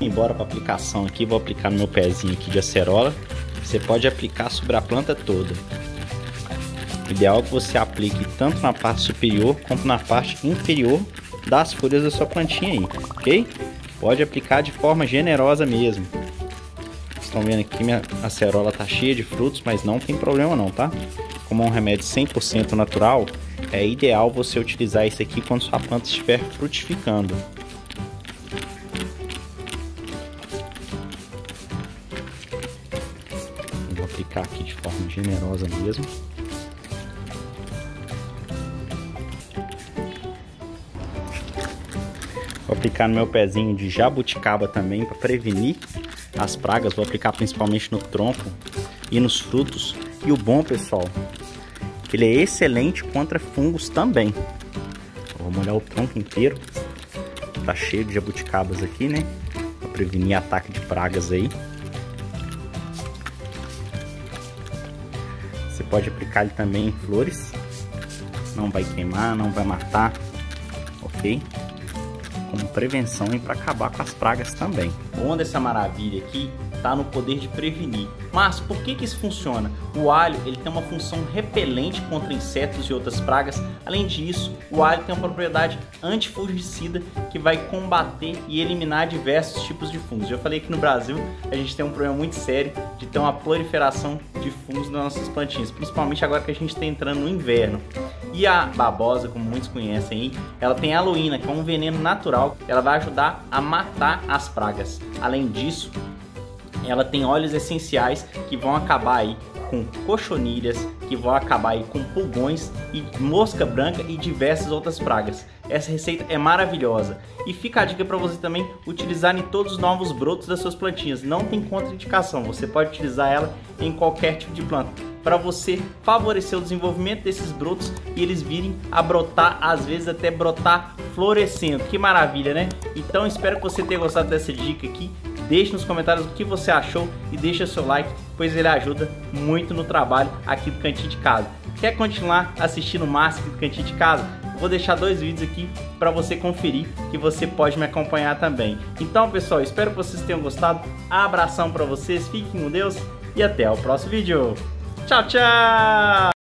embora para aplicação aqui, vou aplicar no meu pezinho aqui de acerola. Você pode aplicar sobre a planta toda. O ideal é que você aplique tanto na parte superior quanto na parte inferior das folhas da sua plantinha aí, ok? Pode aplicar de forma generosa mesmo. Estão vendo aqui minha acerola tá cheia de frutos, mas não tem problema não, tá? Como é um remédio 100% natural, é ideal você utilizar isso aqui quando sua planta estiver frutificando. Aplicar aqui de forma generosa mesmo. Vou aplicar no meu pezinho de jabuticaba também para prevenir as pragas. Vou aplicar principalmente no tronco e nos frutos. E o bom, pessoal, que ele é excelente contra fungos também. Vou molhar o tronco inteiro. Tá cheio de jabuticabas aqui, né? Para prevenir ataque de pragas aí. Você pode aplicar ele também em flores. Não vai queimar, não vai matar, ok? como prevenção e para acabar com as pragas também. O bom dessa maravilha aqui está no poder de prevenir. Mas por que que isso funciona? O alho ele tem uma função repelente contra insetos e outras pragas. Além disso, o alho tem uma propriedade antifungicida que vai combater e eliminar diversos tipos de fungos. Eu falei que no Brasil a gente tem um problema muito sério de ter uma proliferação de fungos nas nossas plantinhas, principalmente agora que a gente está entrando no inverno. E a babosa, como muitos conhecem aí, ela tem aloína, que é um veneno natural, ela vai ajudar a matar as pragas. Além disso, ela tem óleos essenciais que vão acabar aí com cochonilhas, que vão acabar aí com pulgões e mosca branca e diversas outras pragas. Essa receita é maravilhosa e fica a dica para você também utilizar em todos os novos brotos das suas plantinhas. Não tem contraindicação, você pode utilizar ela em qualquer tipo de planta para você favorecer o desenvolvimento desses brotos e eles virem a brotar, às vezes até brotar florescendo. Que maravilha, né? Então espero que você tenha gostado dessa dica aqui. Deixe nos comentários o que você achou e deixa seu like, pois ele ajuda muito no trabalho aqui do Cantinho de Casa. Quer continuar assistindo mais do Cantinho de Casa? Vou deixar dois vídeos aqui para você conferir que você pode me acompanhar também. Então, pessoal, espero que vocês tenham gostado. Abração para vocês, fiquem com Deus e até o próximo vídeo. Tchau, tchau!